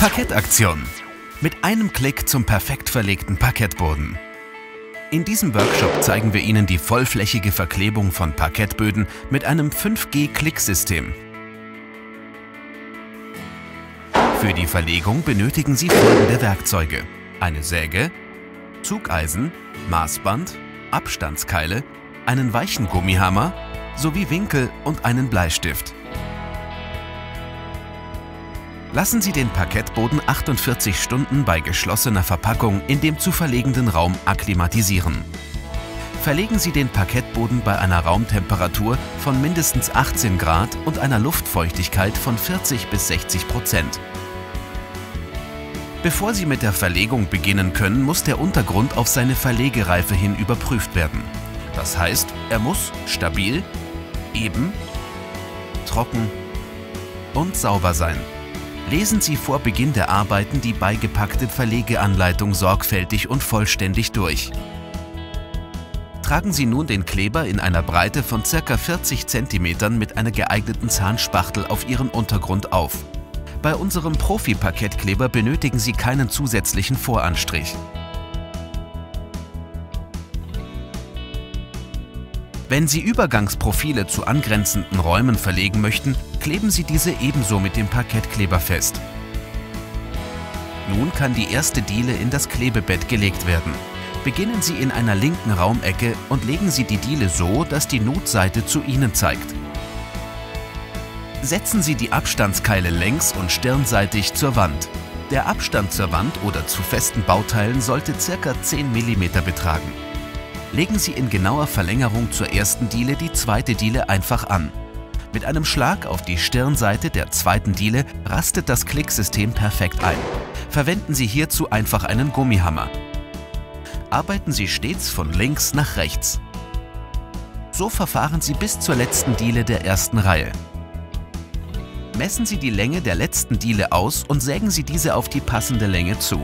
Parkettaktion. Mit einem Klick zum perfekt verlegten Parkettboden. In diesem Workshop zeigen wir Ihnen die vollflächige Verklebung von Parkettböden mit einem 5G-Klicksystem. Für die Verlegung benötigen Sie folgende Werkzeuge. Eine Säge, Zugeisen, Maßband, Abstandskeile, einen weichen Gummihammer sowie Winkel und einen Bleistift. Lassen Sie den Parkettboden 48 Stunden bei geschlossener Verpackung in dem zu verlegenden Raum akklimatisieren. Verlegen Sie den Parkettboden bei einer Raumtemperatur von mindestens 18 Grad und einer Luftfeuchtigkeit von 40 bis 60 Prozent. Bevor Sie mit der Verlegung beginnen können, muss der Untergrund auf seine Verlegereife hin überprüft werden. Das heißt, er muss stabil, eben, trocken und sauber sein. Lesen Sie vor Beginn der Arbeiten die beigepackte Verlegeanleitung sorgfältig und vollständig durch. Tragen Sie nun den Kleber in einer Breite von ca. 40 cm mit einer geeigneten Zahnspachtel auf Ihren Untergrund auf. Bei unserem Profi-Parkettkleber benötigen Sie keinen zusätzlichen Voranstrich. Wenn Sie Übergangsprofile zu angrenzenden Räumen verlegen möchten, kleben Sie diese ebenso mit dem Parkettkleber fest. Nun kann die erste Diele in das Klebebett gelegt werden. Beginnen Sie in einer linken Raumecke und legen Sie die Diele so, dass die Nutseite zu Ihnen zeigt. Setzen Sie die Abstandskeile längs und stirnseitig zur Wand. Der Abstand zur Wand oder zu festen Bauteilen sollte ca. 10 mm betragen legen Sie in genauer Verlängerung zur ersten Diele die zweite Diele einfach an. Mit einem Schlag auf die Stirnseite der zweiten Diele rastet das Klicksystem perfekt ein. Verwenden Sie hierzu einfach einen Gummihammer. Arbeiten Sie stets von links nach rechts. So verfahren Sie bis zur letzten Diele der ersten Reihe. Messen Sie die Länge der letzten Diele aus und sägen Sie diese auf die passende Länge zu.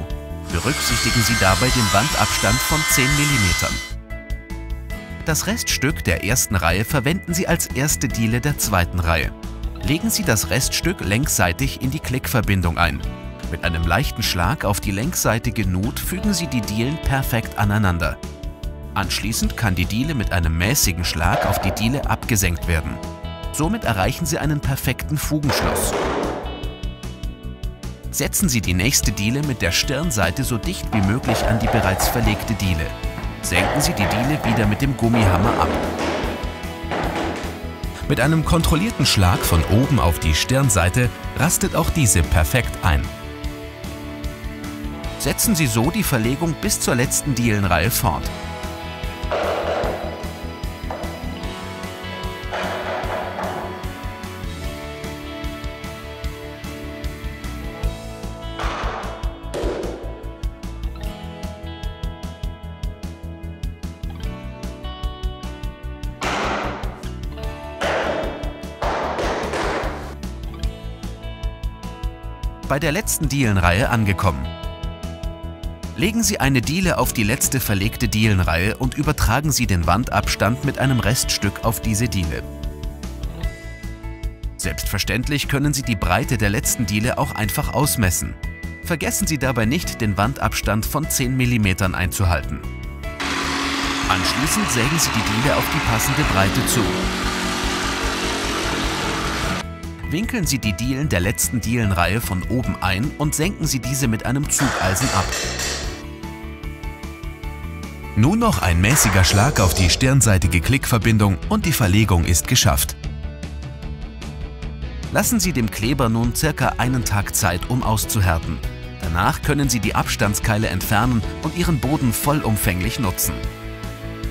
Berücksichtigen Sie dabei den Wandabstand von 10 mm. Das Reststück der ersten Reihe verwenden Sie als erste Diele der zweiten Reihe. Legen Sie das Reststück längsseitig in die Klickverbindung ein. Mit einem leichten Schlag auf die längsseitige Nut fügen Sie die Dielen perfekt aneinander. Anschließend kann die Diele mit einem mäßigen Schlag auf die Diele abgesenkt werden. Somit erreichen Sie einen perfekten Fugenschluss. Setzen Sie die nächste Diele mit der Stirnseite so dicht wie möglich an die bereits verlegte Diele senken Sie die Diele wieder mit dem Gummihammer ab. Mit einem kontrollierten Schlag von oben auf die Stirnseite rastet auch diese perfekt ein. Setzen Sie so die Verlegung bis zur letzten Dielenreihe fort. Bei der letzten Dielenreihe angekommen. Legen Sie eine Diele auf die letzte verlegte Dielenreihe und übertragen Sie den Wandabstand mit einem Reststück auf diese Diele. Selbstverständlich können Sie die Breite der letzten Diele auch einfach ausmessen. Vergessen Sie dabei nicht, den Wandabstand von 10 mm einzuhalten. Anschließend sägen Sie die Diele auf die passende Breite zu. Winkeln Sie die Dielen der letzten Dielenreihe von oben ein und senken Sie diese mit einem Zugeisen ab. Nun noch ein mäßiger Schlag auf die stirnseitige Klickverbindung und die Verlegung ist geschafft. Lassen Sie dem Kleber nun circa einen Tag Zeit, um auszuhärten. Danach können Sie die Abstandskeile entfernen und Ihren Boden vollumfänglich nutzen.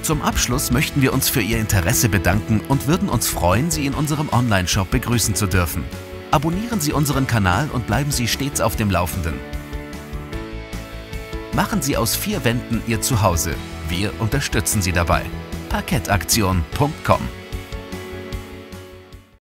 Zum Abschluss möchten wir uns für Ihr Interesse bedanken und würden uns freuen, Sie in unserem Online-Shop begrüßen zu dürfen. Abonnieren Sie unseren Kanal und bleiben Sie stets auf dem Laufenden. Machen Sie aus vier Wänden Ihr Zuhause. Wir unterstützen Sie dabei. Parkettaktion.com